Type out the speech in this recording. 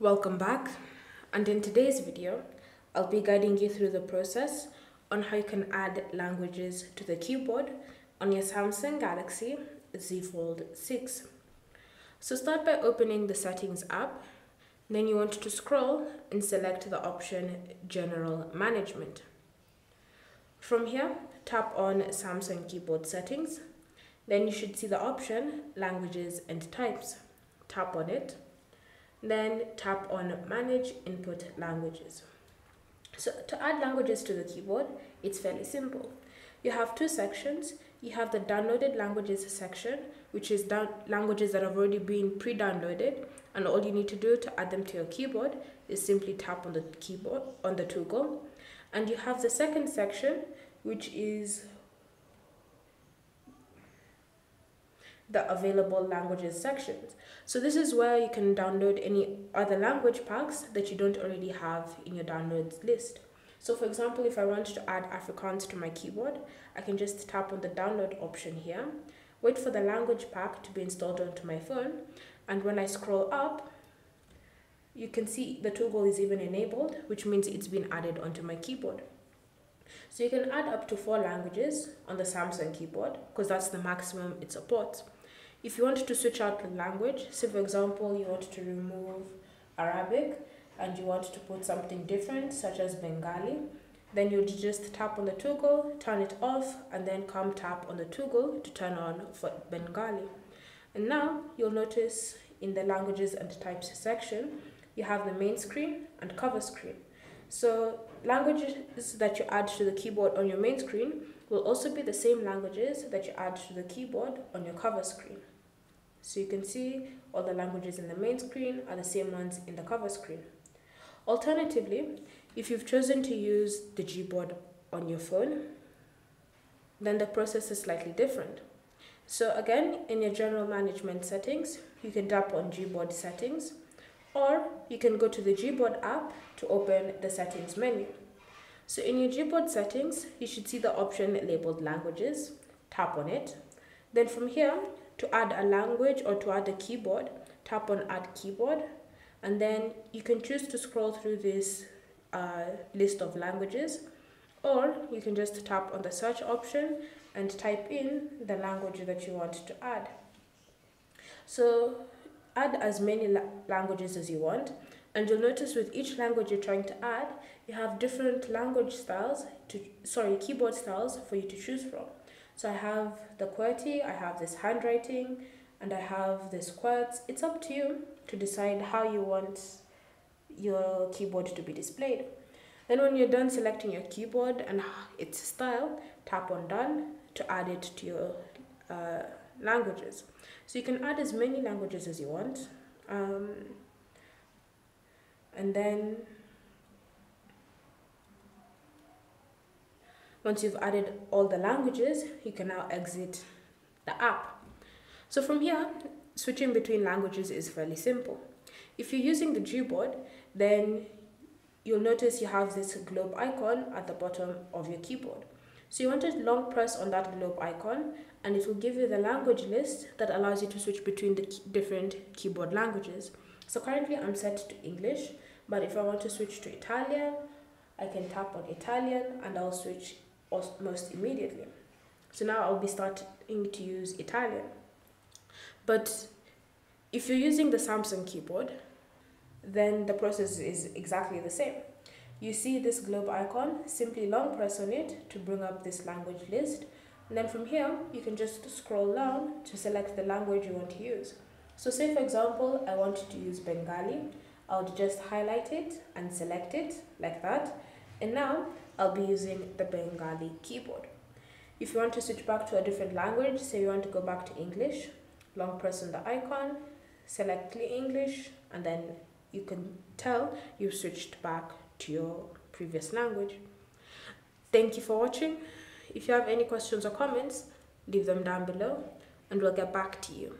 Welcome back and in today's video I'll be guiding you through the process on how you can add languages to the keyboard on your Samsung Galaxy Z Fold 6. So start by opening the settings app then you want to scroll and select the option General Management. From here tap on Samsung keyboard settings then you should see the option Languages and Types. Tap on it then tap on manage input languages. So to add languages to the keyboard, it's fairly simple. You have two sections. You have the downloaded languages section, which is languages that have already been pre-downloaded, and all you need to do to add them to your keyboard is simply tap on the keyboard on the toggle. And you have the second section, which is the available languages sections. So this is where you can download any other language packs that you don't already have in your downloads list. So for example, if I want to add Afrikaans to my keyboard, I can just tap on the download option here, wait for the language pack to be installed onto my phone, and when I scroll up, you can see the toggle is even enabled, which means it's been added onto my keyboard. So you can add up to four languages on the Samsung keyboard because that's the maximum it supports. If you want to switch out the language, say for example, you want to remove Arabic and you want to put something different such as Bengali, then you just tap on the toggle, turn it off, and then come tap on the toggle to turn on for Bengali. And now you'll notice in the languages and types section, you have the main screen and cover screen. So languages that you add to the keyboard on your main screen will also be the same languages that you add to the keyboard on your cover screen. So you can see all the languages in the main screen are the same ones in the cover screen. Alternatively, if you've chosen to use the Gboard on your phone, then the process is slightly different. So again, in your general management settings, you can tap on Gboard settings, or you can go to the Gboard app to open the settings menu. So in your Gboard settings, you should see the option labeled languages, tap on it. Then from here, to add a language or to add a keyboard, tap on add keyboard and then you can choose to scroll through this uh, list of languages or you can just tap on the search option and type in the language that you want to add. So add as many la languages as you want and you'll notice with each language you're trying to add you have different language styles to sorry keyboard styles for you to choose from. So I have the QWERTY, I have this handwriting, and I have this QWERTZ. It's up to you to decide how you want your keyboard to be displayed. Then when you're done selecting your keyboard and its style, tap on done to add it to your uh, languages. So you can add as many languages as you want. Um, and then Once you've added all the languages, you can now exit the app. So from here, switching between languages is fairly simple. If you're using the Gboard, then you'll notice you have this globe icon at the bottom of your keyboard. So you want to long press on that globe icon and it will give you the language list that allows you to switch between the different keyboard languages. So currently I'm set to English, but if I want to switch to Italian, I can tap on Italian and I'll switch almost immediately. So now I'll be starting to use Italian. But if you're using the Samsung keyboard, then the process is exactly the same. You see this globe icon, simply long press on it to bring up this language list. And then from here, you can just scroll down to select the language you want to use. So say for example, I wanted to use Bengali. I would just highlight it and select it like that. And now I'll be using the Bengali keyboard. If you want to switch back to a different language, say you want to go back to English, long press on the icon, select English, and then you can tell you've switched back to your previous language. Thank you for watching. If you have any questions or comments, leave them down below and we'll get back to you.